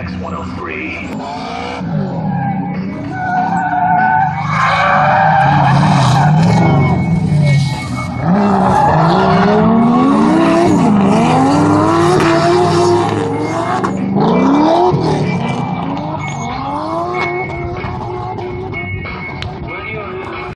X103.